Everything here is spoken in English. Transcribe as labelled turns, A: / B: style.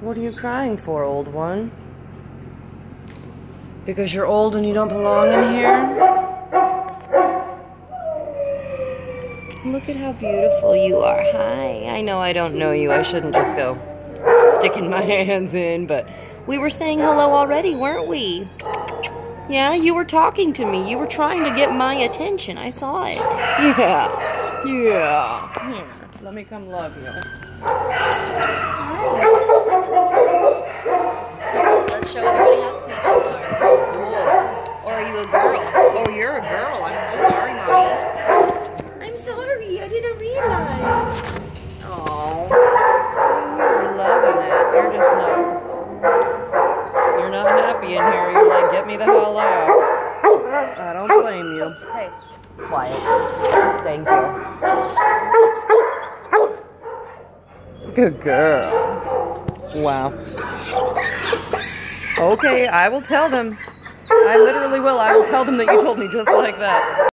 A: What are you crying for, old one? Because you're old and you don't belong in here? Look at how beautiful you are. Hi. I know I don't know you. I shouldn't just go sticking my hands in, but we were saying hello already, weren't we? Yeah, you were talking to me. You were trying to get my attention. I saw it. Yeah. Yeah. Here, let me come love you. Let's show everybody how sweet you are. Cool. Or are you a girl? Oh, you're a girl. I'm so sorry, Mommy. I'm sorry. I didn't realize. Oh. See, you're loving it. You're just not. You're not happy in here. You're like, get me the hell out. I don't blame you. Hey, quiet. Thank you. Good girl. Wow. Okay, I will tell them. I literally will. I will tell them that you told me just like that.